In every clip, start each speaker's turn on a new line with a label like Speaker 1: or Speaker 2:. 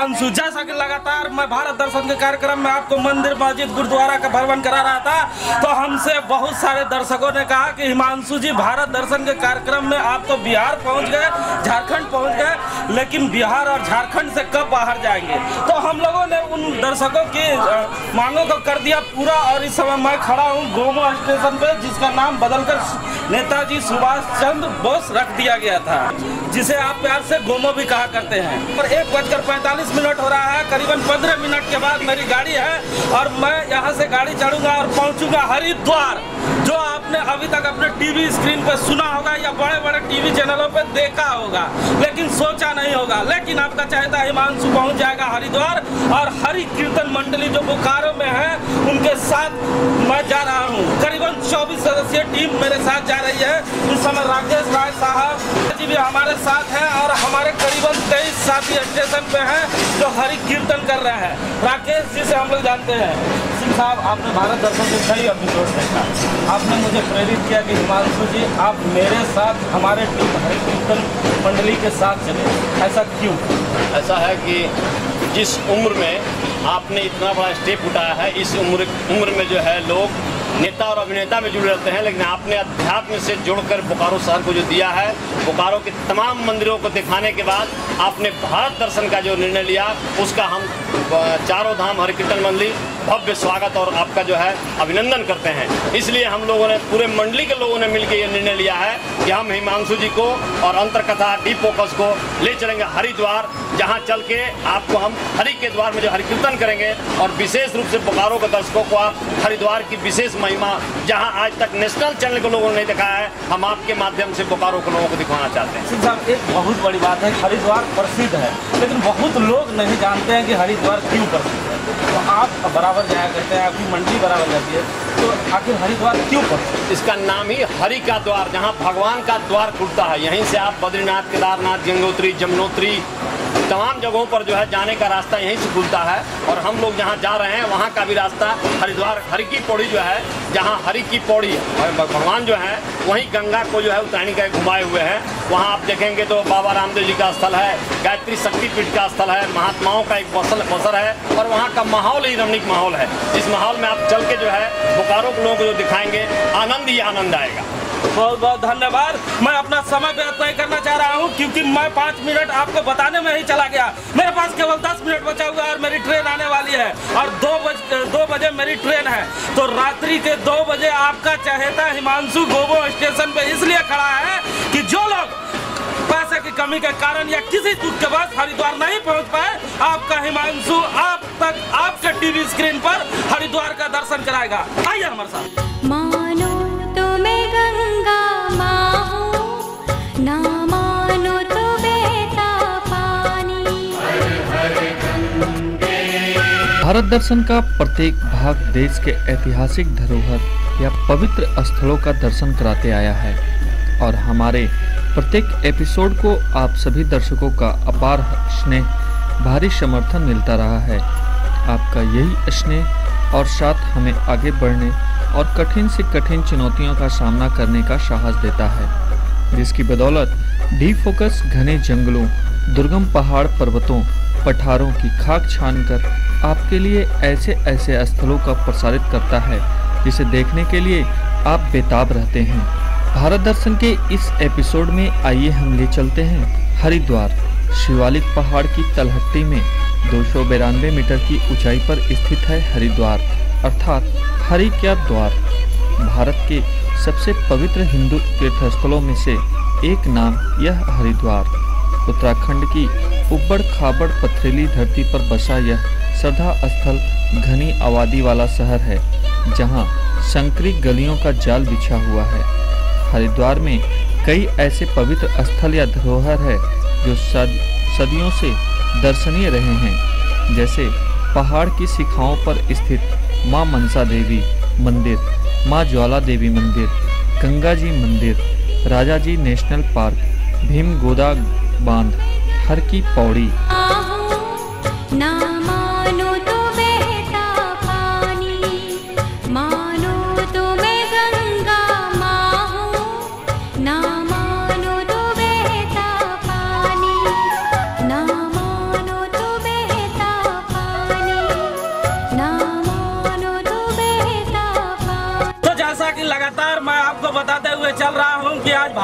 Speaker 1: हिमांशु जैसा कि लगातार मैं भारत दर्शन के कार्यक्रम में आपको मंदिर, मस्जिद, गुरुद्वारा का भ्रमण करा रहा था तो हमसे बहुत सारे दर्शकों ने कहा कि हिमांशु जी, भारत दर्शन के कार्यक्रम में आप तो बिहार पहुँच गए, झारखंड पहुँच गए, लेकिन बिहार और झारखंड से कब बाहर जाएँगे? तो हम लोगों ने उन दर्शकों की मांगों को कर दिया पूरा, और इस समय मैं खड़ा हूँ गोमो स्टेशन पे, जिसका नाम बदलकर नेताजी सुभाष चंद्र बोस रख दिया गया था, जिसे आप प्यार से गोमो भी कहा करते हैं। और एक बजकर पैंतालीस मिनट हो रहा है, करीबन पंद्रह मिनट के बाद मेरी गाड़ी है, और मैं यहाँ से गाड़ी चढ़ूँगा और पहुँचूँगा हरिद्वार, जो आपने अभी तक अपने टीवी स्क्रीन पे सुना होगा या बड़े बड़े टीवी चैनलों पर देखा होगा, लेकिन सोचा नहीं होगा। लेकिन आपका चाहता हिमांशु पहुँच जाएगा हरिद्वार, और हरि कीर्तन मंडली जो बोकारो में है, उनके साथ मैं जा रहा हूँ। करीबन 24 सदस्यीय टीम मेरे साथ जा रही है। इस समय राकेश राय साहब जी भी हमारे साथ हैं और हमारे करीबन तेईस साथी स्टेशन पे हैं जो हरि कीर्तन कर रहे हैं। राकेश जी से हम लोग जानते हैं। सिंह साहब, आपने भारत दर्शन के कई एपिसोड देखा। आपने मुझे प्रेरित किया कि हिमांशु जी, आप मेरे साथ, हमारे टीम हरि कीर्तन मंडली के साथ चले। ऐसा क्यों?
Speaker 2: ऐसा है कि जिस उम्र में आपने इतना बड़ा स्टेप उठाया है, इस उम्र उम्र में जो है लोग नेता और अभिनेता में जुड़े रहते हैं, लेकिन आपने अध्यात्म से जुड़कर बोकारो शहर को जो दिया है, बोकारो के तमाम मंदिरों को दिखाने के बाद आपने भारत दर्शन का जो निर्णय लिया, उसका हम चारों धाम हरि कीर्तन मंडली, भव्य स्वागत और आपका जो है अभिनंदन करते हैं। इसलिए हम लोगों ने, पूरे मंडली के लोगों ने मिलकर ये निर्णय लिया है कि हम हिमांशु जी को और अंतरकथा डी फोकस को ले चलेंगे हरिद्वार, जहाँ चल के आपको हम हरि के द्वार में जो हरि कीर्तन करेंगे और विशेष रूप से बोकारो के दर्शकों को आप हरिद्वार की विशेष महिमा, जहाँ आज तक नेशनल चैनल के लोगों ने दिखाया है, हम आपके माध्यम से बोकारो के लोगों को दिखाना चाहते हैं।
Speaker 1: एक बहुत बड़ी बात है, हरिद्वार प्रसिद्ध है, लेकिन बहुत लोग नहीं जानते हैं कि हरिद्वार क्यों प्रसिद्ध है तो आप बराबर जाया करते हैं, आपकी मंडली बराबर जाती है तो आखिर हरिद्वार क्यों कर?
Speaker 2: इसका नाम ही हरि का द्वार, जहाँ भगवान का द्वार खुलता है यहीं से आप बद्रीनाथ, केदारनाथ, गंगोत्री, जमुनोत्री तमाम जगहों पर जो है जाने का रास्ता यहीं से खुलता है और हम लोग जहाँ जा रहे हैं, वहाँ का भी रास्ता हरिद्वार हरि की पौड़ी जो है, जहाँ हरि की पौड़ी भगवान जो है, वहीं गंगा को जो है उत्तरायणी का घुमाए हुए हैं। वहाँ आप देखेंगे तो बाबा रामदेव जी का स्थल है, गायत्री शक्तिपीठ का स्थल है, महात्माओं का एक बसल बसर है और वहाँ का माहौल ही रमणीक माहौल है। इस माहौल में आप चल के जो है, बोकारो के लोगों को जो दिखाएँगे, आनंद ही आनंद आएगा।
Speaker 1: बहुत बहुत धन्यवाद। मैं अपना समय व्यर्थ नहीं करना चाह रहा हूँ, क्योंकि मैं पाँच मिनट आपको बताने में ही चला गया। मेरे पास केवल दस मिनट बचा हुआ है और मेरी ट्रेन आने वाली है। और दो बज, दो बजे मेरी ट्रेन है। तो रात्रि के दो बजे आपका चहेता हिमांशु गोबो स्टेशन पे इसलिए खड़ा है कि जो लोग पैसे की कमी के कारण या किसी दुख के बाद हरिद्वार नहीं पहुँच पाए, आपका हिमांशु आप तक आपके टीवी स्क्रीन पर हरिद्वार का दर्शन कराएगा। आइए हमारे साथ।
Speaker 3: मानो
Speaker 4: भारत दर्शन का प्रत्येक भाग देश के ऐतिहासिक धरोहर या पवित्र स्थलों का दर्शन कराते आया है। और हमारे प्रत्येक एपिसोड को आप सभी दर्शकों का अपार स्नेह, भारी समर्थन मिलता रहा है। आपका यही स्नेह और साथ हमें आगे बढ़ने और कठिन से कठिन चुनौतियों का सामना करने का साहस देता है। जिसकी बदौलत डी फोकस घने जंगलों, दुर्गम पहाड़ पर्वतों पठारों की खाक छानकर आपके लिए ऐसे ऐसे स्थलों का प्रसारित करता है, जिसे देखने के लिए आप बेताब रहते हैं। भारत दर्शन के इस एपिसोड में आइए हम ले चलते हैं हरिद्वार, शिवालिक पहाड़ की तलहट्टी में, दो मीटर की ऊंचाई पर स्थित है हरिद्वार, अर्थात हरि क्या द्वार। भारत के सबसे पवित्र हिंदू तीर्थस्थलों में से एक नाम यह हरिद्वार। उत्तराखंड की उबड़ खाबड़ पथरीली धरती पर बसा यह श्रद्धा स्थल घनी आबादी वाला शहर है जहाँ संकरी गलियों का जाल बिछा हुआ है। हरिद्वार में कई ऐसे पवित्र स्थल या धरोहर है जो सद, सदियों से दर्शनीय रहे हैं जैसे पहाड़ की शिखाओं पर स्थित माँ मनसा देवी मंदिर माँ ज्वाला देवी मंदिर गंगा जी मंदिर राजा जी नेशनल पार्क भीम गोदा बाँध हर की पौड़ी।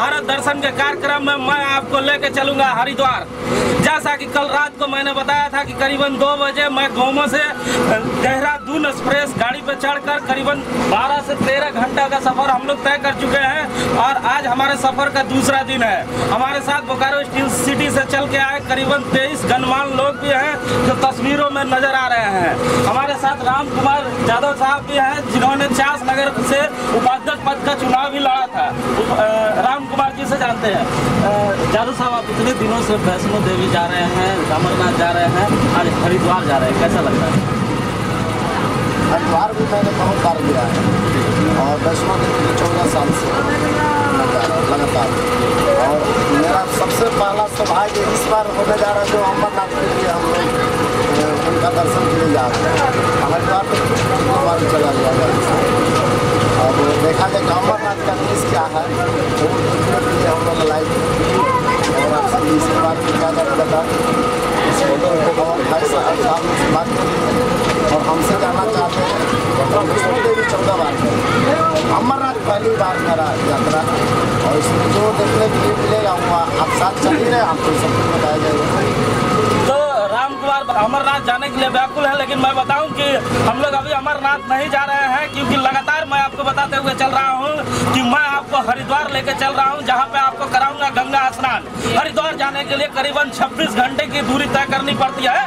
Speaker 1: भारत दर्शन के कार्यक्रम में मैं आपको लेके चलूँगा हरिद्वार। जैसा कि कल रात को मैंने बताया था कि करीबन दो बजे मैं गोमो से, देहरादून एक्सप्रेस गाड़ी पे चढ़कर करीबन 12 से 13 घंटा का सफ़र हम लोग तय कर चुके हैं और आज हमारे सफ़र का दूसरा दिन है। हमारे साथ बोकारो स्टील सिटी से चल के आए करीबन तेईस गणमान लोग भी हैं जो तस्वीरों में नज़र आ रहे हैं। हमारे साथ राम कुमार यादव साहब भी हैं, जिन्होंने चास नगर से उपाध्यक्ष पद का चुनाव भी लड़ा था। राम कुमार जी से जानते हैं। यादव साहब, आप इतने दिनों से वैष्णो देवी जा रहे हैं अमरनाथ जा रहे हैं, आज हरिद्वार जा रहे हैं। कैसा लग रहा है?
Speaker 5: हरिद्वार भी मैंने बहुत बार गया है और वैष्णो देवी चौदह साल से लगातार। और मेरा सबसे पहला सौभाग्य इस बार होने जा रहा है जो अमरनाथ के लिए हम लोग उनका दर्शन के लिए जा रहे हैं। हरिद्वार तो चला गया अब देखा जाए अमरनाथ का देश क्या है वो देखने के लिए हम लोग लाइव और आपसे इस बार भी क्या जाता इस फ़ोटो को बहुत भाई साहब साहब से बात करेंगे और हमसे जाना चाहते हैं तो वैष्णो देवी चौदह बार गए अमरनाथ पहली बार मेरा यात्रा, और इसमें जो देखने के लिए मिलेगा, वो आप साथ चल रहे हैं आपको सब कुछ बताया जाएगा।
Speaker 1: तो अमरनाथ जाने के लिए व्याकुल है, लेकिन मैं बताऊँ कि हम लोग अभी अमरनाथ नहीं जा रहे हैं, क्योंकि लगातार मैं आपको बताते हुए चल रहा हूँ कि मैं आपको हरिद्वार लेके चल रहा हूँ, जहाँ पे आपको कराऊँगा गंगा स्नान। हरिद्वार जाने के लिए करीबन 26 घंटे की दूरी तय करनी पड़ती है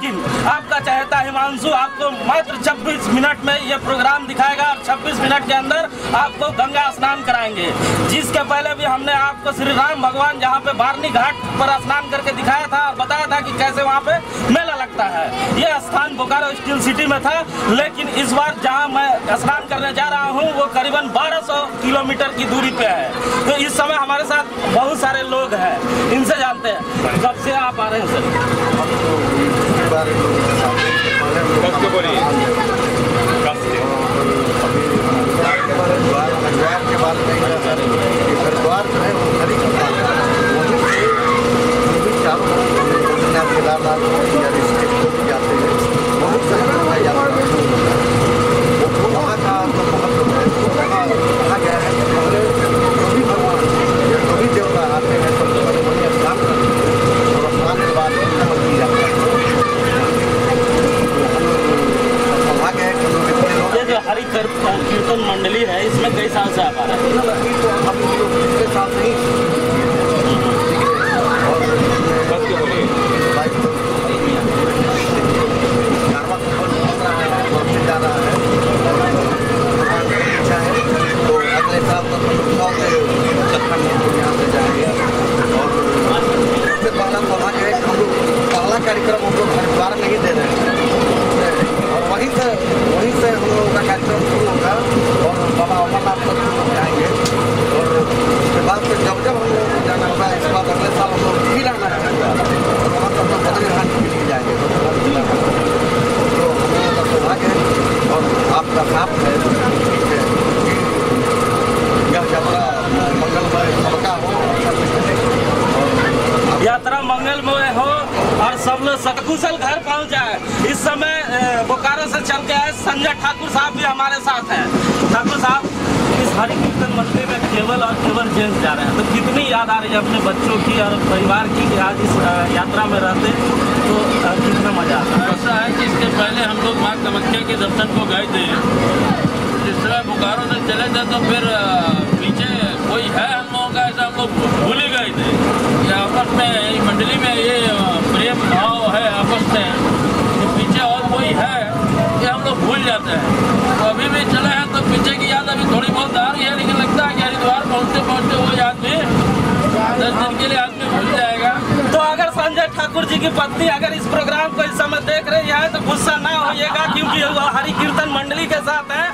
Speaker 1: लेकिन आपका चहेता हिमांशु आपको मात्र 26 मिनट में ये प्रोग्राम दिखाएगा और 26 मिनट के अंदर आपको गंगा स्नान कराएँगे। जिसके पहले भी हमने आपको श्री राम भगवान जहाँ पे बारनी घाट पर स्नान करके दिखाया था और बताया था कि कैसे वहाँ पे मेला लगता है। ये स्थान बोकारो स्टील सिटी में था, लेकिन इस बार जहाँ मैं स्नान करने जा रहा हूँ, वो करीबन 1200 किलोमीटर की दूरी पे है। तो इस समय हमारे साथ बहुत सारे लोग हैं, इनसे जानते हैं। कब से आप आ रहे हैं, सर?
Speaker 2: कब के बोलिए कब से
Speaker 5: हरिद्वार हरिद्वार के बारे में क्या कह रहे हैं कि हरिद्वार जो है वो हरिद्वार वहीं से वहीं चारों तरफ़ बद्रीनाथ केदारनाथ या ऋषिकेश को भी जाते हैं बहुत सारे लोग हैं यात्रा शुरू होता है वो वहाँ का जो महत्व है वो वहाँ कहा गया है कि पहले कभी भगवान या कभी देवता आते हैं तो पहले वहीं स्नान करते हैं और स्नान के बाद उनका उनकी यात्रा सौभाग्य है कि हम लोग इतने लोग
Speaker 1: ये जो हरि कर- कीर्तन मंडली है इसमें कई साल से आप आ रहे हैं
Speaker 5: अभी तो हम लोग पिछले साल से ही और
Speaker 2: कब के बोलिए
Speaker 5: बाइक कारवा सफ़र चल रहा है बढ़ते जा रहा है भगवान की इच्छा है तो अगले साल तक हम लोग सौ से उत्तराखंड हम लोग यहाँ से जाएँगे और सबसे पहला सौभाग्य है कि हम लोग पहला कार्यक्रम हम लोग नहीं में ही दे रहे हैं। और वहीं से वहीं से हम लोगों का कार्यक्रम शुरू होगा और बाबा अमरनाथ तक जाएँगे। और उसके बाद फिर जब जब हम लोगों को जाना होगा इसके बाद अगले साल हम लोग फिर आना है हरिद्वार और वहाँ से हम लोग बद्रीनाथ के लिए जाएँगे बद्रीनाथ केदारनाथ। तो हम लोगों का सौभाग्य है और आपका साथ है ठीक है कि यह यात्रा मंगलमय सबका हो सब मिले और
Speaker 1: यात्रा मंगलमय हो और सब लोग सकुशल घर पहुँच जाए इस समय अ, बोकारो से चल के आए संजय ठाकुर साहब भी हमारे साथ हैं ठाकुर साहब इस हरि कीर्तन मंदिर में केवल और केवल जेंट्स जा रहे हैं तो कितनी याद आ रही है अपने बच्चों की और परिवार की कि आज इस अ, यात्रा में रहते तो अ, कितना मज़ा आता है
Speaker 6: ऐसा है कि इसके पहले हम लोग माँ कामाख्या के दर्शन को गए थे जिस तरह बोकारो से चले थे तो फिर अ, पीछे कोई है हम लोगों का ऐसा हम लोग भूल ही गए थे ये आपस में इस मंडली में ये अ, प्रेम भाव है आपस में कि पीछे और कोई है ये हम लोग भूल जाते हैं तो अभी भी चले हैं तो पीछे की याद अभी थोड़ी बहुत आ रही है लेकिन लगता है कि हरिद्वार पहुँचते पहुँचते वो याद भी दस दिन के लिए आदमी भूल जाएगा
Speaker 1: तो अगर संजय ठाकुर जी की पत्नी अगर इस प्रोग्राम को इस समय देख रही है तो गुस्सा ना होइएगा क्योंकि वो हरि कीर्तन मंडली के साथ है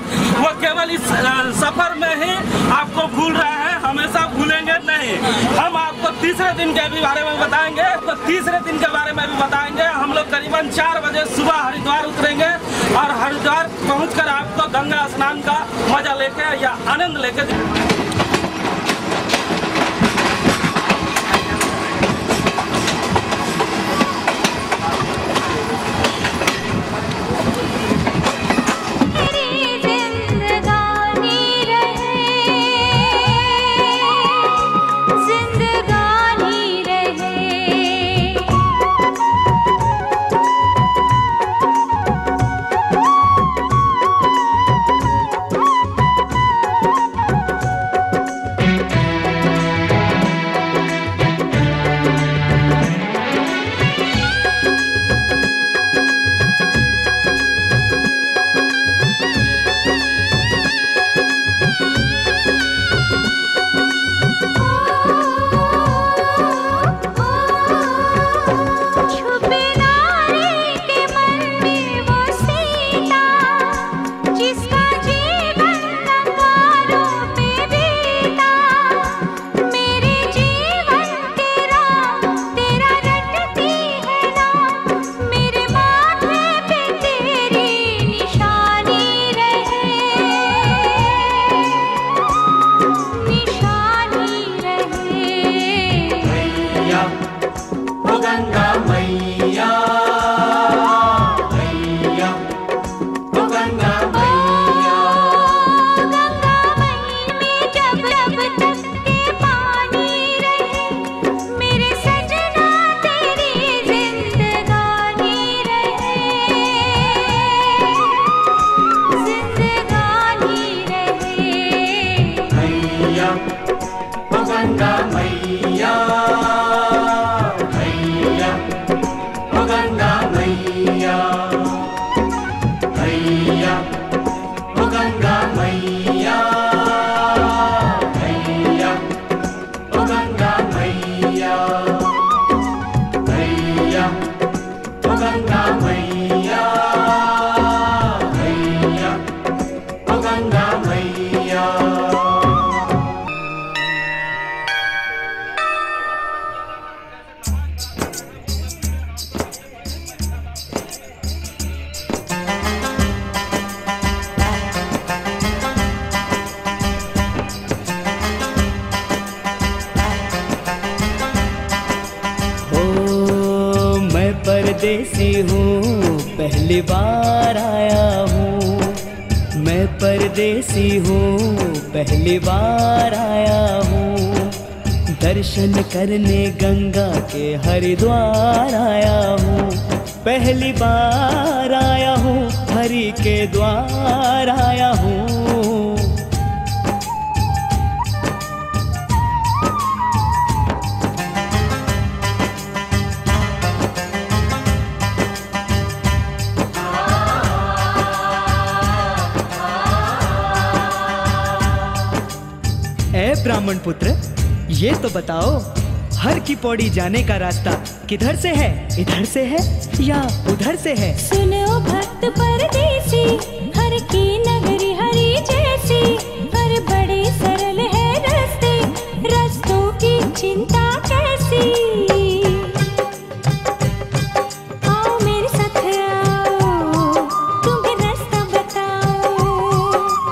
Speaker 1: वो केवल इस अ, सफ़र में ही आपको भूल रहे हैं हमेशा भूलेंगे नहीं हम आपको तीसरे दिन के भी बारे में बताएँगे तो तीसरे दिन के बारे में भी बताएँगे हम लोग करीबन चार बजे सुबह हरिद्वार उतरेंगे और हरिद्वार पहुंचकर आपको गंगा स्नान का मज़ा लेके या आनंद लेके
Speaker 7: पहली बार आया हूँ, हरि के द्वार आया हूँ। ब्राह्मण पुत्र, ये तो बताओ, हर की पौड़ी जाने का रास्ता किधर से है? इधर से है? या उधर से है।
Speaker 3: सुनो भक्त पर परदेसी हर की नगरी हरी जैसी। हर बड़े सरल है रास्ते रास्तों की चिंता कैसी? आओ मेरे साथ आओ तुम्हें रास्ता बताओ।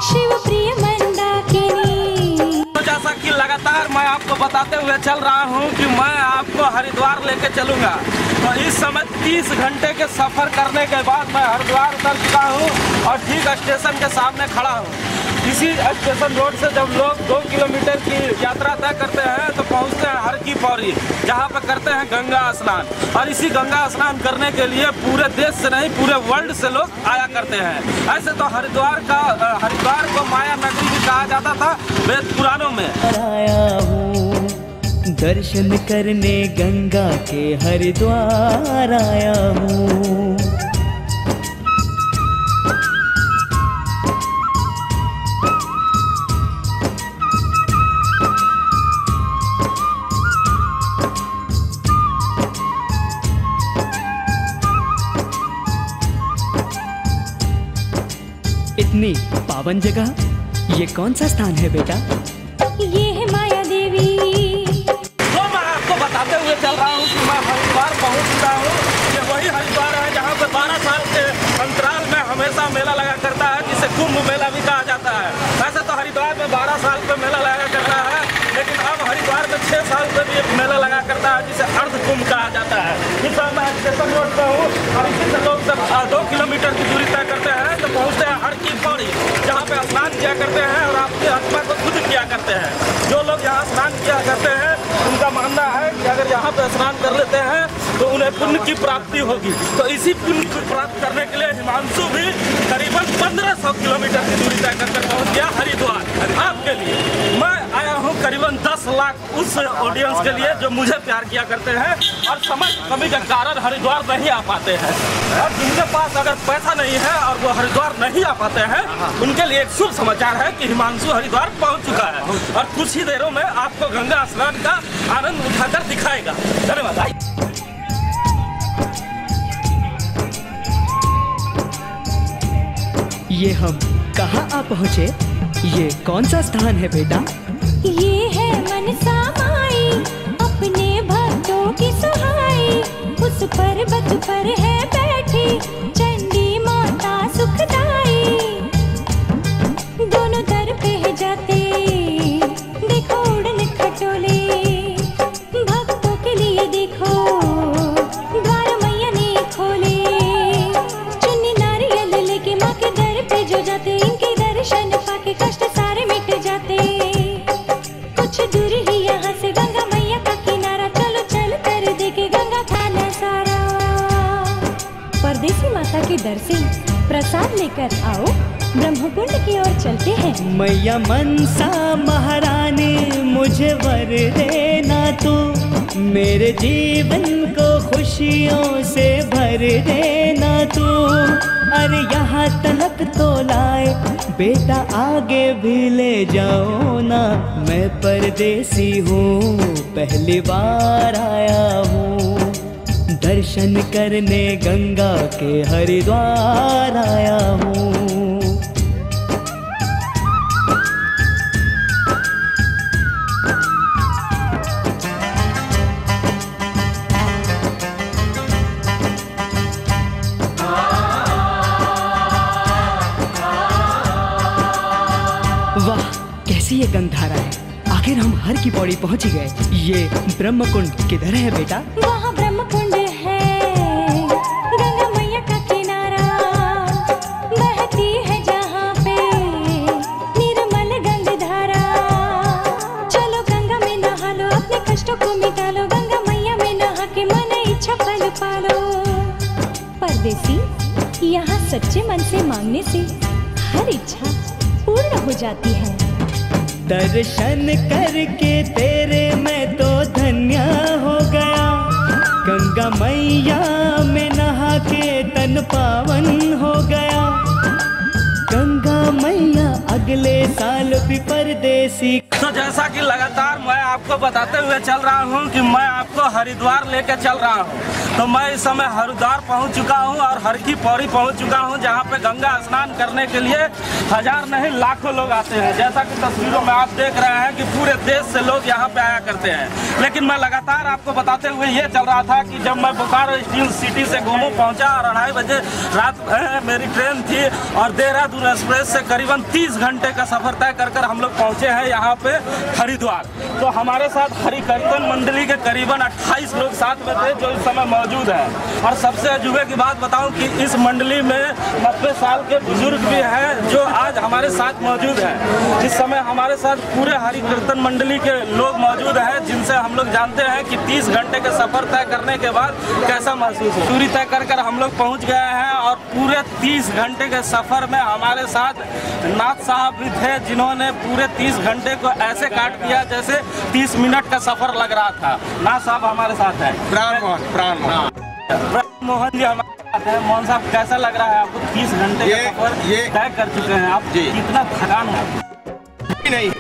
Speaker 3: शिव प्रिय मंदाकिनी।
Speaker 1: तो जैसा कि लगातार मैं आपको बताते हुए चल रहा हूँ कि मैं आपको हरिद्वार लेके चलूँगा। तो इस समय 30 घंटे के सफ़र करने के बाद मैं हरिद्वार उतर चुका हूँ और ठीक स्टेशन के सामने खड़ा हूँ। इसी स्टेशन रोड से जब लोग दो किलोमीटर की यात्रा तय करते हैं तो पहुँचते हैं हर की पौड़ी जहाँ पर करते हैं गंगा स्नान। और इसी गंगा स्नान करने के लिए पूरे देश से नहीं, पूरे वर्ल्ड से लोग आया करते हैं। ऐसे तो हरिद्वार का हरिद्वार को माया नगरी भी कहा जाता था वेद पुराणों में।
Speaker 7: दर्शन करने गंगा के हरिद्वार आया हूँ। इतनी पावन जगह, ये कौन सा स्थान है बेटा?
Speaker 1: कुंभ कहा जाता है। इस समय मैं स्टेशन रोड पे हूँ, और इसी से लोग जब दो किलोमीटर की दूरी तय करते हैं तो पहुँचते हैं हर की पौड़ी, जहाँ पे स्नान किया करते हैं और अपनी आत्मा को खुद किया करते हैं। जो लोग यहाँ स्नान किया करते हैं, उनका मानना है कि अगर यहाँ पे स्नान कर लेते हैं तो उन्हें पुण्य की प्राप्ति होगी। तो इसी पुण्य की प्राप्त करने के लिए हिमांशु भी करीबन 1500 किलोमीटर की दूरी तय कर पहुँच गया हरिद्वार, आपके लिए। मैं करीबन 10 लाख उस ऑडियंस के लिए जो मुझे प्यार किया करते हैं और समय कमी के कारण हरिद्वार नहीं आ पाते हैं। और जिनके पास अगर पैसा नहीं है और वो हरिद्वार नहीं आ पाते हैं, उनके लिए एक शुभ समाचार है कि हिमांशु हरिद्वार पहुँच चुका है। और कुछ ही देरों में आपको गंगा स्नान का आनंद उठाकर दिखाएगा। धन्यवाद।
Speaker 7: ये हम कहाँ आ पहुँचे? ये कौन सा स्थान है बेटा?
Speaker 3: है अपने भक्तों की पर्वत पर है बैठी प्रसाद लेकर आओ। ब्रह्मकुंड की ओर चलते हैं।
Speaker 7: मैया मनसा महारानी, मुझे वर देना तू। मेरे जीवन को खुशियों से भर देना तू। अरे यहाँ तलक तो लाए, बेटा आगे भी ले जाओ ना। मैं परदेसी हूँ, पहली बार आया हूँ। दर्शन करने गंगा के हरिद्वार आया हूँ। वाह, कैसी ये गंधारा है। आखिर हम हर की पौड़ी पहुँच ही गए। ये ब्रह्म कुंड किधर है बेटा?
Speaker 3: वहाँ सच्चे मन से मांगने से हर इच्छा पूर्ण हो जाती है।
Speaker 7: दर्शन करके तेरे मैं तो धन्य हो गया। गंगा मैया में नहा के तन पावन हो गया। गंगा मैया अगले साल भी परदेसी
Speaker 1: तो जैसा कि लगातार मैं आपको बताते हुए चल रहा हूँ कि मैं आपको हरिद्वार लेके चल रहा हूँ। तो मैं इस समय हरिद्वार पहुँच चुका हूँ और हर की पौड़ी पहुँच चुका हूँ, जहाँ पे गंगा स्नान करने के लिए हज़ार नहीं, लाखों लोग आते हैं। जैसा कि तस्वीरों में आप देख रहे हैं कि पूरे देश से लोग यहाँ पे आया करते हैं। लेकिन मैं लगातार आपको बताते हुए ये चल रहा था कि जब मैं बोकारो स्टील सिटी से गोमू पहुँचा और अढ़ाई बजे रात मेरी ट्रेन थी और देहरादून एक्सप्रेस से करीबन 30 घंटे का सफ़र तय कर कर हम लोग पहुँचे हैं यहाँ पे हरिद्वार। तो हमारे साथ हरि कीर्तन मंडली के करीबन 28 लोग साथ में थे जो इस समय मौजूद हैं। और सबसे अजूबे की बात बताऊँ कि इस मंडली में नब्बे साल के बुज़ुर्ग भी हैं जो आज हमारे साथ मौजूद हैं। इस समय हमारे साथ पूरे हरि कीर्तन मंडली के लोग मौजूद हैं जिनसे हम लोग जानते हैं कि 30 घंटे के सफ़र तय करने के बाद कैसा महसूस हो दूरी तय कर कर हम लोग पहुँच गए हैं और पूरे 30 घंटे के सफ़र में हमारे साथ नाथ साहब भी थे जिन्होंने पूरे 30 घंटे को ऐसे काट दिया जैसे 30 मिनट का सफ़र लग रहा था। नाथ साहब हमारे साथ है।
Speaker 8: प्राण मोहन प्राण मोहन।
Speaker 1: ब्रह्म मोहन जी हमारे साथ हैं। मोहन साहब कैसा लग रहा है आपको? 30 घंटे का
Speaker 8: ये-
Speaker 1: सफ़र
Speaker 8: ये-
Speaker 1: तय कर चुके हैं आप।
Speaker 8: जी।
Speaker 1: कितना थकान है
Speaker 8: नहीं।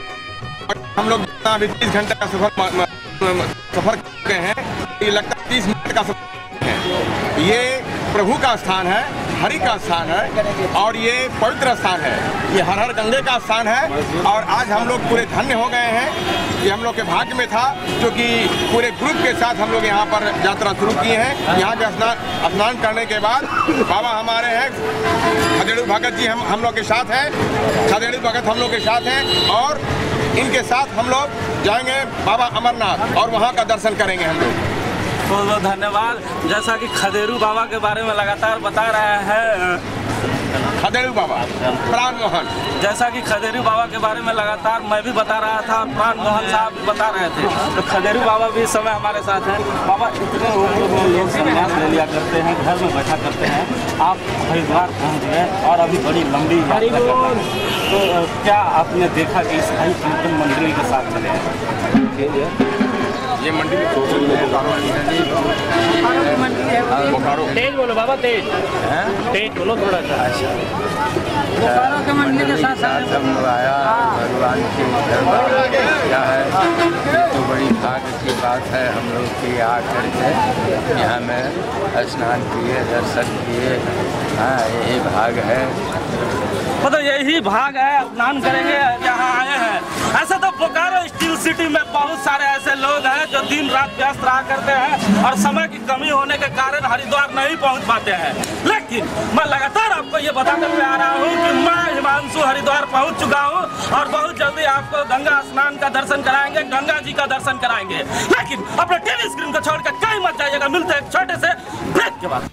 Speaker 8: हम लोग अभी तीस घंटे का सफ़र सफ़र कर चुके हैं, ये लगता है तीस मिनट का सफ़र है। ये प्रभु का स्थान है, हरि का स्थान है, और ये पवित्र स्थान है। ये हर हर गंगे का स्थान है, और आज हम लोग पूरे धन्य हो गए हैं। ये हम लोग के भाग्य में था, जो कि पूरे ग्रुप के साथ हम लोग यहाँ पर यात्रा शुरू किए हैं। यहाँ के स्नान स्नान करने के बाद बाबा हमारे हैं, खदेड़ू भगत जी हम हम लोग के साथ हैं। खदेड़ू भगत हम लोग के साथ हैं, और इनके साथ हम लोग जाएँगे बाबा अमरनाथ और वहाँ का दर्शन करेंगे हम लोग।
Speaker 1: बहुत बहुत धन्यवाद। जैसा कि खदेरू बाबा के बारे में लगातार बता रहे हैं
Speaker 8: खदेड़ू बाबा प्राण मोहन।
Speaker 1: जैसा कि खदेरू बाबा के बारे में लगातार मैं भी बता रहा था प्राण मोहन साहब भी बता रहे थे। तो खदेरू बाबा भी इस समय हमारे साथ हैं। बाबा इतने उम्र में लोग संन्यास ले लिया करते हैं घर में बैठा करते हैं। आप हरिद्वार पहुँच गए और अभी बड़ी लंबी यात्रा कर रहे हैं। तो क्या आपने देखा कि इस हरि कीर्तन मंडली के साथ चले हैं?
Speaker 8: ये मंडी में बोकारो।
Speaker 6: तेज बोलो बाबा तेज। तेज बोलो थोड़ा सा।
Speaker 9: बोकारो के मंडली के साथ साथ हम लोग आया भगवान के दरबार क्या है? ये तो बड़ी भाग्य की बात है हम लोग की आकर के यहाँ में स्नान किए दर्शन किए। हाँ यही भाग है।
Speaker 1: मतलब यही भाग है स्नान करेंगे यहाँ आए हैं। ऐसा तो बोकारो सिटी में बहुत सारे ऐसे लोग हैं जो दिन रात व्यस्त रहा करते हैं और समय की कमी होने के कारण हरिद्वार नहीं पहुँच पाते हैं। लेकिन मैं लगातार आपको ये बताते हुए आ रहा हूँ कि मैं हिमांशु हरिद्वार पहुँच चुका हूँ और बहुत जल्दी आपको गंगा स्नान का दर्शन कराएँगे, गंगा जी का दर्शन कराएँगे। लेकिन अपने टीवी स्क्रीन को छोड़कर कहीं मत जाइएगा, मिलते हैं छोटे से ब्रेक के बाद।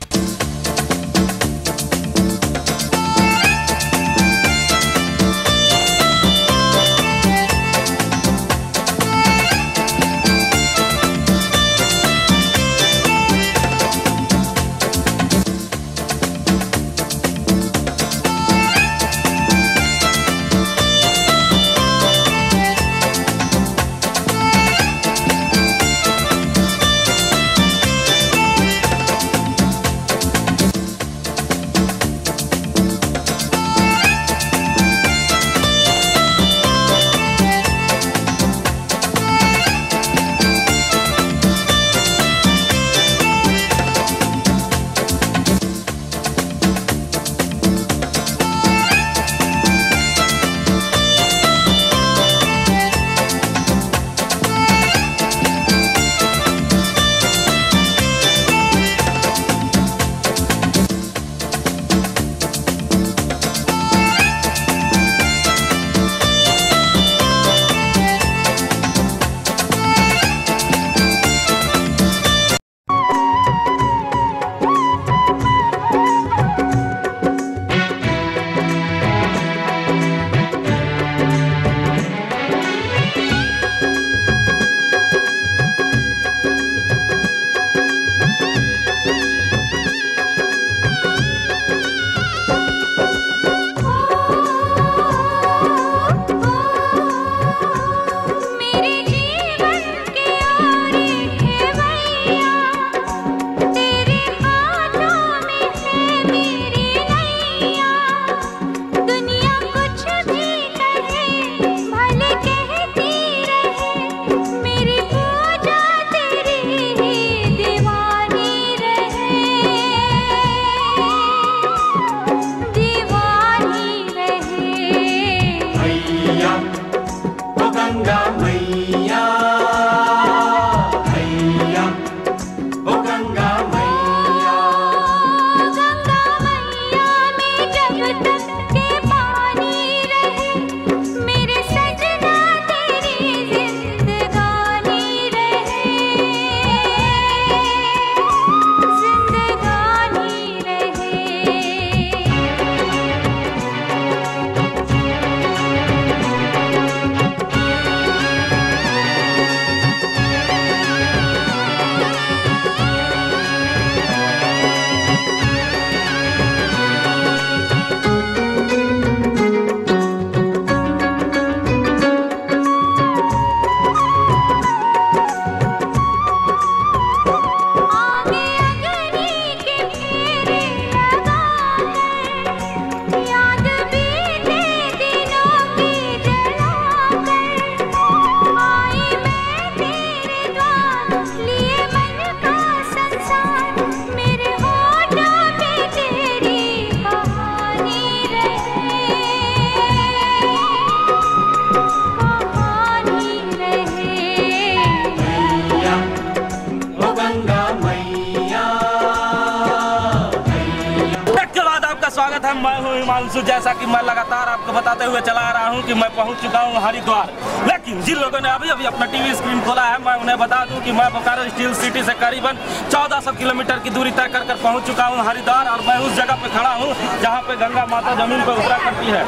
Speaker 1: जैसा कि मैं लगातार आपको बताते हुए चला आ रहा हूँ कि मैं पहुँच चुका हूँ हरिद्वार। लेकिन जिन लोगों ने अभी अभी अपना टीवी स्क्रीन खोला है, मैं उन्हें बता दूँ कि मैं बोकारो स्टील सिटी से करीबन 1400 किलोमीटर की दूरी तय कर कर पहुँच चुका हूँ हरिद्वार और मैं उस जगह पे खड़ा हूँ जहाँ पे गंगा माता ज़मीन पर उतरा करती है।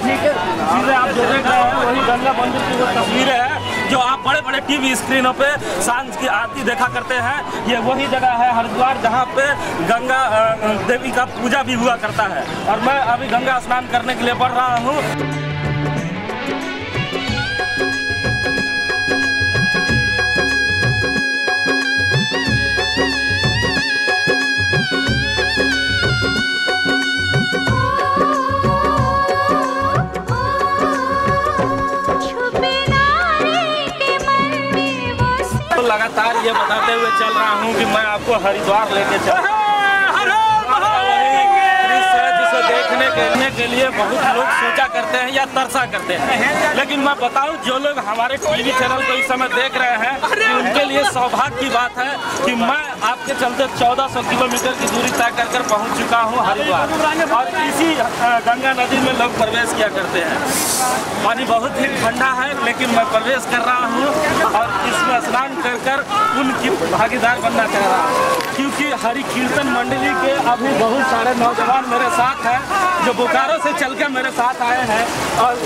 Speaker 1: ठीक है आप देख रहे हैं, वही गंगा मंदिर की वो तस्वीरें हैं जो आप बड़े बड़े टीवी स्क्रीनों पे साँझ की आरती देखा करते हैं, ये वही जगह है हरिद्वार जहाँ पे गंगा देवी का पूजा भी हुआ करता है। और मैं अभी गंगा स्नान करने के लिए बढ़ रहा हूँ। लगातार ये बताते हुए चल रहा हूँ कि मैं आपको हरिद्वार लेके चल। जिसे देखने के लिए, के लिए बहुत लोग सोचा करते हैं या तरसा करते हैं। लेकिन मैं बताऊँ जो लोग हमारे टीवी चैनल को इस समय देख रहे हैं कि उनके लिए सौभाग्य की बात है कि मैं आपके चलते 1400 किलोमीटर की दूरी तय कर कर पहुँच चुका हूँ हरिद्वार। और इसी गंगा नदी में लोग प्रवेश किया करते हैं। पानी बहुत ही ठंडा है लेकिन मैं प्रवेश कर रहा हूँ और इसमें स्नान कर कर उनकी भागीदार बनना चाह रहा हूँ। क्योंकि हरि कीर्तन मंडली के अभी बहुत सारे नौजवान मेरे साथ हैं, जो बोकारो से चल के मेरे साथ आए हैं और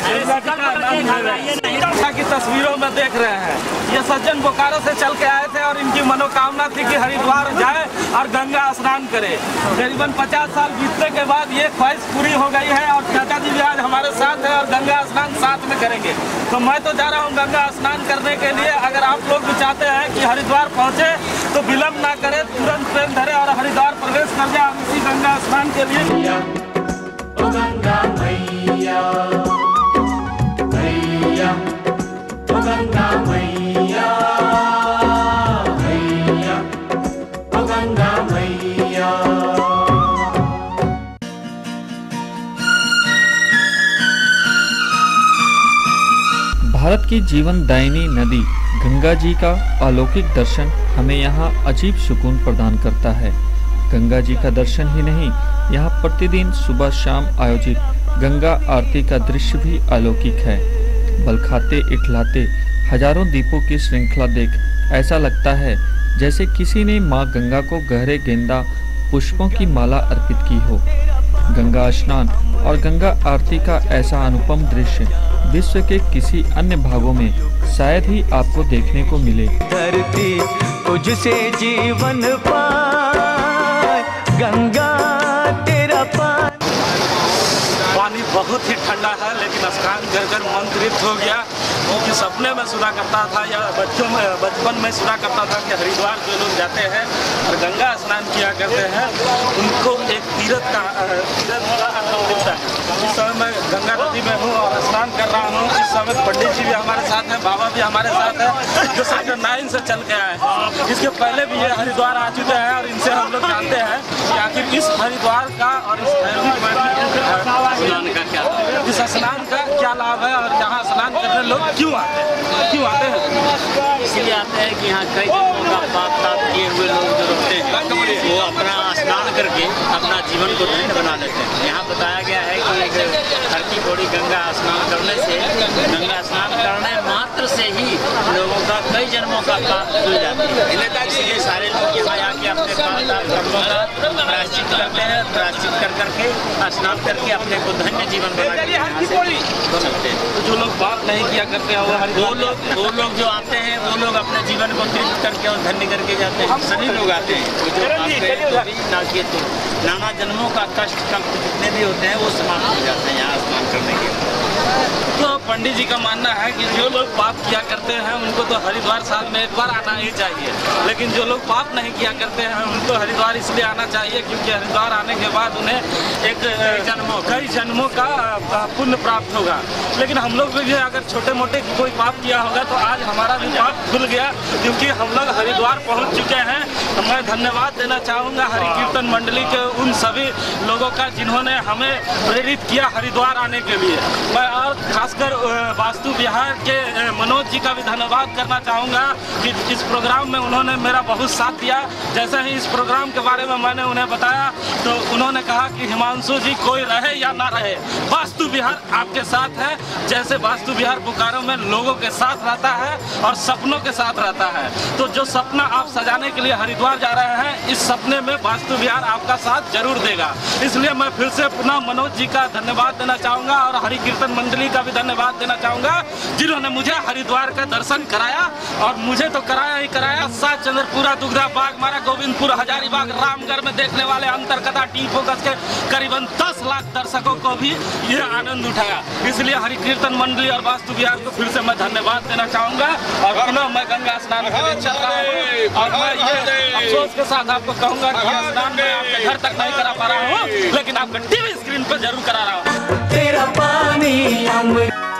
Speaker 1: गंगा जी का की तस्वीरों में देख रहे हैं। ये सज्जन बोकारो से चल के आए थे और इनकी मनोकामना थी कि हरिद्वार जाए और गंगा स्नान करे। करीबन 50 साल बीतने के बाद ये ख्वाहिश पूरी हो गई है और चाचा जी भी आज हमारे साथ है और गंगा स्नान साथ में करेंगे। तो मैं तो जा रहा हूँ गंगा स्नान करने के लिए। अगर आप लोग भी चाहते हैं कि हरिद्वार पहुँचे तो विलम्ब ना करें, तुरंत ट्रेन धरे और हरिद्वार प्रवेश कर जाए हम इसी गंगा स्नान के लिए।
Speaker 10: ओ गंगा मैया मैया ओ गंगा मैया मैया ओ गंगा मैया।
Speaker 4: भारत की जीवनदायिनी नदी गंगा जी का अलौकिक दर्शन हमें यहाँ अजीब सुकून प्रदान करता है। गंगा जी का दर्शन ही नहीं, यहाँ प्रतिदिन सुबह शाम आयोजित गंगा आरती का दृश्य भी अलौकिक है। बलखाते इठलाते, हज़ारों दीपों की श्रृंखला देख ऐसा लगता है जैसे किसी ने माँ गंगा को गहरे गेंदा, पुष्पों की माला अर्पित की हो। गंगा स्नान और गंगा आरती का ऐसा अनुपम दृश्य विश्व के किसी अन्य भागों में शायद ही आपको देखने को मिले।
Speaker 7: धरती तुझसे जीवन पाए गंगा तेरा
Speaker 1: पानी बहुत ही ठंडा है लेकिन स्नान कर कर मन तृप्त हो गया। क्योंकि सपने में सुना करता था या बच्चों में, बचपन में सुना करता था कि हरिद्वार जो लोग जाते हैं और गंगा स्नान किया करते हैं, उनको एक तीरथ का तीरथ का आनंद मिलता है। इस समय मैं गंगा नदी में हूँ और स्नान कर रहा हूँ। इस समय पंडित जी भी हमारे साथ हैं, बाबा भी हमारे साथ हैं, जो सेक्टर नाइन से चल के आए हैं। इसके पहले भी ये हरिद्वार आ चुके हैं और इनसे हम लोग जानते हैं कि आखिर इस हरिद्वार का और इस धार्मिक स्नान का क्या इस स्नान का क्या लाभ है और यहाँ स्नान करने लोग? क्यों आते हैं? क्यों आते हैं?
Speaker 2: इसलिए आते हैं कि यहाँ कई जन्मों का पाप ताप किए हुए लोग जो रहते हैं, वो अपना स्नान करके अपना जीवन को धन्य बना लेते हैं। यहाँ बताया गया है कि हर धरती थोड़ी गंगा स्नान करने से गंगा स्नान करने मात्र से ही लोगों का कई जन्मों का पाप धुल जाती है। इसलिए सारे लोग यहाँ आके अपने पाप कर्मों का प्रायश्चित करते हैं प्रायश्चित कर करके स्नान करके अपने को धन्य जीवन बना हो सकते हैं।
Speaker 1: तो जो लोग पाप नहीं किया करते हैं वो
Speaker 2: लोग वो लोग जो आते हैं वो लोग अपने जीवन को तृप्त करके और धन्य करके जाते हैं। सभी लोग आते हैं। जो तो भी ना किए तो नाना जन्मों का कष्ट कष्ट जितने भी होते हैं वो समाप्त हो जाते हैं यहाँ स्नान करने के
Speaker 1: तो पंडित जी का मानना है कि जो लोग पाप किया करते हैं उनको तो हरिद्वार साल में एक बार आना ही चाहिए। लेकिन जो लोग पाप नहीं किया करते हैं उनको हरिद्वार इसलिए आना चाहिए क्योंकि हरिद्वार आने के बाद उन्हें एक जन्मों कई जन्मों का पुण्य प्राप्त होगा। लेकिन हम लोग भी अगर छोटे मोटे कोई पाप किया होगा तो आज हमारा भी पाप खुल गया क्योंकि हम लोग हरिद्वार पहुँच चुके हैं। मैं धन्यवाद देना चाहूँगा हरि कीर्तन मंडली के उन सभी लोगों का जिन्होंने हमें प्रेरित किया हरिद्वार आने के लिए। मैं और खासकर वास्तु विहार के मनोज जी का भी धन्यवाद करना चाहूँगा कि इस प्रोग्राम में उन्होंने मेरा बहुत साथ दिया। जैसे ही इस प्रोग्राम के बारे में मैंने उन्हें बताया तो उन्होंने कहा कि हिमांशु जी कोई रहे या ना रहे, वास्तु विहार आपके साथ है। जैसे वास्तु विहार बोकारो में लोगों के साथ रहता है और सपनों के साथ रहता है। तो जो सपना आप सजाने के लिए हरिद्वार जा रहे हैं, इस सपने में वास्तु विहार आपका साथ ज़रूर देगा। इसलिए मैं फिर से पुनः मनोज जी का धन्यवाद देना चाहूँगा और हरि कीर्तन मंडली का भी धन्यवाद देना चाहूँगा, जिन्होंने मुझे हरिद्वार का दर्शन कराया और मुझे तो कराया ही कराया। सात चंद्रपुरा दुगधा बाग मारा गोविंदपुर हजारीबाग रामगढ़ में देखने वाले अंतरकथा टी फोकस के करीबन दस लाख दर्शकों को भी ये आनंद उठाया। इसलिए हरि कीर्तन मंडली और वास्तु विहार को फिर से मैं धन्यवाद देना चाहूँगा और पुनः मैं गंगा स्नान और मैं ये अफसोस के साथ आपको कहूँगा कि स्नान मैं आपके घर तक नहीं करा पा रहा हूँ, लेकिन आपका टीवी स्क्रीन पर ज़रूर करा रहा हूँ।
Speaker 7: तेरा पानी अमृत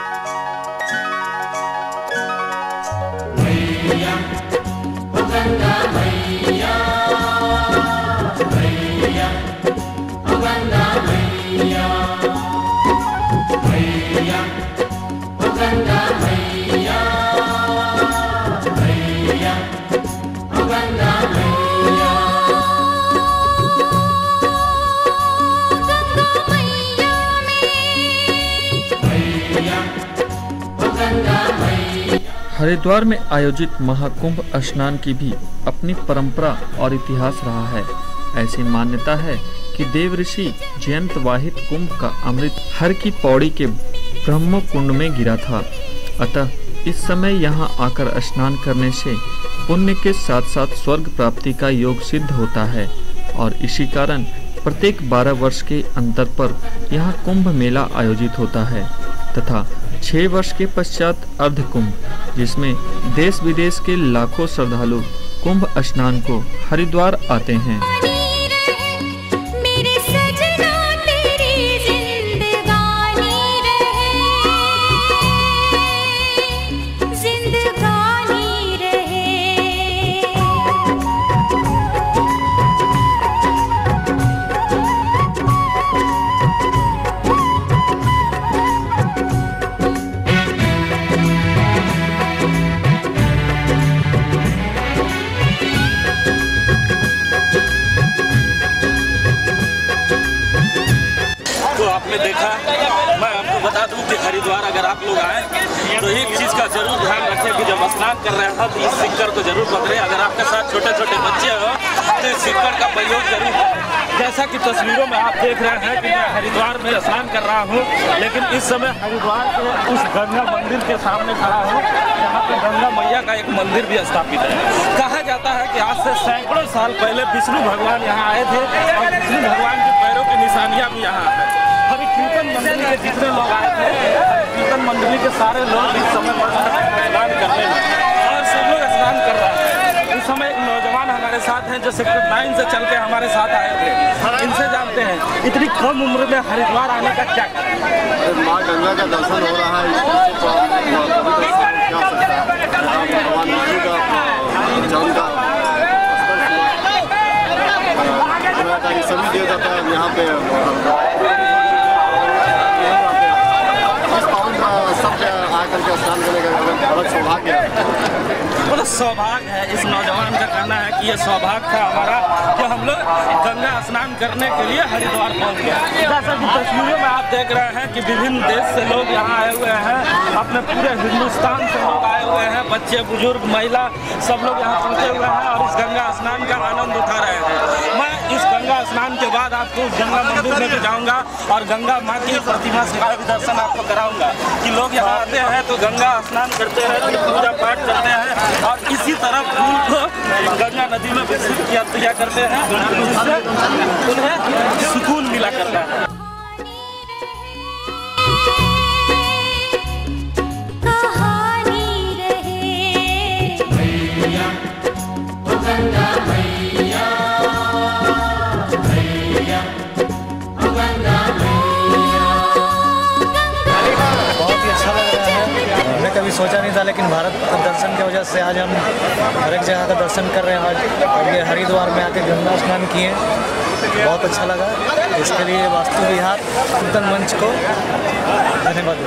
Speaker 4: हरिद्वार में आयोजित महाकुंभ स्नान की भी अपनी परंपरा और इतिहास रहा है। ऐसी मान्यता है कि देव ऋषि जयंत वाहिद कुंभ का अमृत हर की पौड़ी के ब्रह्म कुंड में गिरा था। अतः इस समय यहाँ आकर स्नान करने से पुण्य के साथ साथ स्वर्ग प्राप्ति का योग सिद्ध होता है और इसी कारण प्रत्येक 12 वर्ष के अंतर पर यहाँ कुंभ मेला आयोजित होता है। तथा छः वर्ष के पश्चात अर्ध कुंभ जिसमें देश विदेश के लाखों श्रद्धालु कुंभ स्नान को हरिद्वार आते हैं।
Speaker 1: तो इस सिक्कर को ज़रूर पकड़े। अगर आपके साथ छोटे छोटे बच्चे हो तो सिक्कर का प्रयोग ज़रूर करें। जैसा कि तस्वीरों में आप देख रहे हैं कि मैं हरिद्वार में स्नान कर रहा हूँ, लेकिन इस समय हरिद्वार के उस गंगा मंदिर के सामने खड़ा हूँ यहाँ पे गंगा मैया का एक मंदिर भी स्थापित है। कहा जाता है कि आज से सैकड़ों साल पहले विष्णु भगवान यहाँ आए थे, और विष्णु भगवान के पैरों की निशानियाँ भी यहाँ है। हरि कीर्तन मंडली के जितने लोग आए थे, कीर्तन मंडली के सारे लोग इस समय स्नान करने में और सब लोग स्नान कर रहे हैं इस समय एक नौजवान हमारे साथ हैं जो सेक्टर नाइन से चल के हमारे साथ आए थे। इनसे जानते हैं, इतनी कम उम्र में हरिद्वार आने का क्या
Speaker 5: माँ गंगा का दर्शन हो रहा है सभी जाता है, यहाँ पे इस पावन का सबके आकर के स्नान करने का बड़ा सौभाग्य है।
Speaker 1: बड़ा सौभाग्य है इस नौजवान का कहना है कि ये सौभाग्य था हमारा कि हम लोग गंगा स्नान करने के लिए हरिद्वार पहुँच गए। तस्वीरों में आप देख रहे हैं कि विभिन्न देश से लोग यहाँ आए हुए हैं, अपने पूरे हिंदुस्तान से लोग आए हुए हैं, बच्चे, बुज़ुर्ग, महिला, सब लोग यहाँ पहुँचे हुए हैं और इस गंगा स्नान का आनंद उठा रहे हैं। इस गंगा स्नान के बाद आपको गंगा मंदिर में जाऊँगा और गंगा माँ की प्रतिमा का भी दर्शन आपको कराऊँगा कि लोग यहाँ आते हैं तो गंगा स्नान करते हैं तो पूजा पाठ करते हैं और इसी तरह फूल को गंगा नदी में विकसित किया करते हैं। उन्हें सुकून मिला करता है।
Speaker 11: सोचा नहीं था, लेकिन भारत दर्शन की वजह से आज हम हर एक जगह का दर्शन कर रहे हैं आज। और ये हरिद्वार में आके गंगा स्नान किए बहुत अच्छा लगा। इसके लिए वास्तु विहार, कीर्तन मंच को धन्यवाद।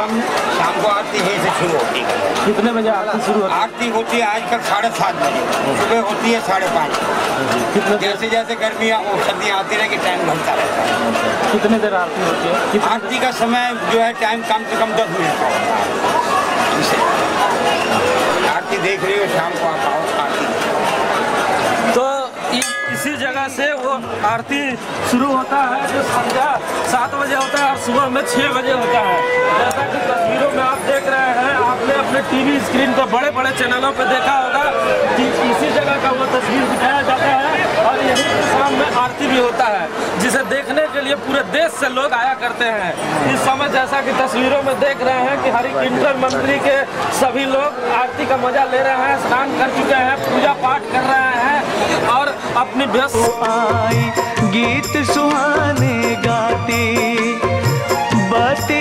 Speaker 11: है शाम
Speaker 12: को आरती यहीं से शुरू होती है।
Speaker 1: कितने बजे आरती शुरू होती है?
Speaker 12: आरती होती है आजकल साढ़े सात बजे। सुबह होती है साढ़े पाँच जैसे जैसे गर्मियाँ वो सर्दियाँ आती रहेगी टाइम घटता रहता है।
Speaker 1: कितने देर आरती होती है?
Speaker 12: आरती का समय जो है टाइम कम से कम दस मिनट का होता है। आरती देख रही हो शाम को आप आओ आरती
Speaker 1: तो इ- इसी जगह से वो आरती शुरू होता है, जो संध्या सात बजे होता है और सुबह में छः बजे होता है। जैसा कि तस्वीरों में आप देख रहे हैं, आपने अपने टीवी स्क्रीन पर बड़े बड़े चैनलों पर देखा होगा कि इसी जगह का वो तस्वीर दिखाया जाता है और यही शाम में आरती भी होता है, जिसे देखने के लिए पूरे देश से लोग आया करते हैं। इस समय जैसा कि तस्वीरों में देख रहे हैं कि हरि किंकर मंत्री के सभी लोग आरती का मज़ा ले रहे हैं, स्नान कर चुके हैं, पूजा पाठ कर रहे हैं और अपनी
Speaker 7: आई गीत सुहाने गाती बाते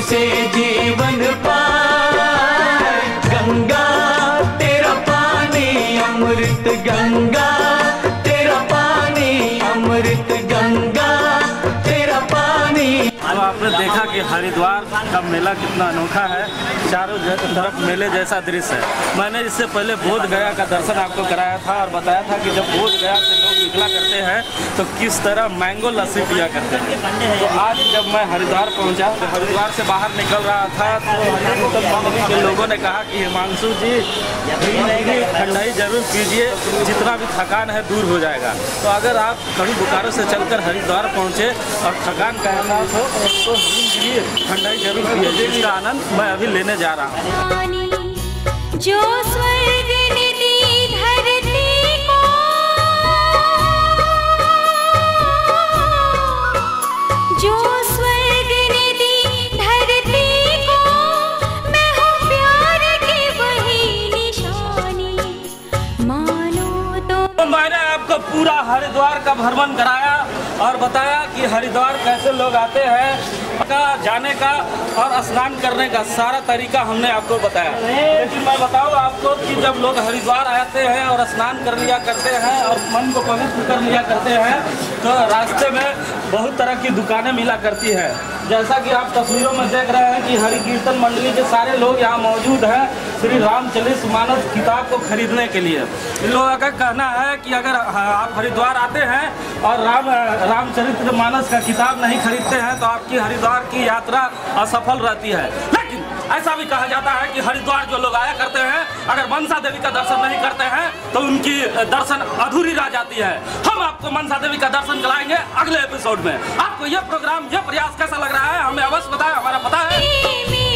Speaker 7: तुझसे जीवन पाए गंगा तेरा पानी अमृत गंगा। तेरा पानी अमृत गंगा।
Speaker 1: अब आपने देखा कि हरिद्वार का मेला कितना अनोखा है। चारों तरफ़ मेले जैसा दृश्य है। मैंने इससे पहले बोध गया का दर्शन आपको कराया था और बताया था कि जब बोध गया से लोग निकला करते हैं तो किस तरह मैंगो लस्सी पिया करते हैं। तो आज जब मैं हरिद्वार पहुँचा तो हरिद्वार से बाहर निकल रहा था तो के लोगों ने कहा कि, हिमांशु जी ठंडाई ज़रूर पीजिए जितना भी थकान है दूर हो जाएगा। तो अगर आप कभी बोकारो से चलकर हरिद्वार पहुँचे और थकान का एहसास हो तो ठंडाई ज़रूर आनंद मैं अभी लेने जा रहा हूँ। पूरा हरिद्वार का भ्रमण कराया और बताया कि हरिद्वार कैसे लोग आते हैं, का जाने का और स्नान करने का सारा तरीका हमने आपको बताया। लेकिन मैं बताऊँ आपको कि जब लोग हरिद्वार आते हैं और स्नान कर लिया करते हैं और मन को पवित्र कर लिया करते हैं तो रास्ते में बहुत तरह की दुकानें मिला करती है। जैसा कि आप तस्वीरों में देख रहे हैं कि हरि कीर्तन मंडली के सारे लोग यहाँ मौजूद हैं श्री रामचरित मानस किताब को खरीदने के लिए। इन लोगों का कहना है कि अगर आप हरिद्वार आते हैं और राम रामचरित मानस का किताब नहीं खरीदते हैं तो आपकी हरिद्वार की यात्रा असफल रहती है। ऐसा भी कहा जाता है कि हरिद्वार जो लोग आया करते हैं, अगर मनसा देवी का दर्शन नहीं करते हैं तो उनकी दर्शन अधूरी रह जाती है। हम आपको मनसा देवी का दर्शन कराएँगे अगले एपिसोड में। आपको यह प्रोग्राम यह प्रयास कैसा लग रहा है, हमें अवश्य बताए, हमारा पता है।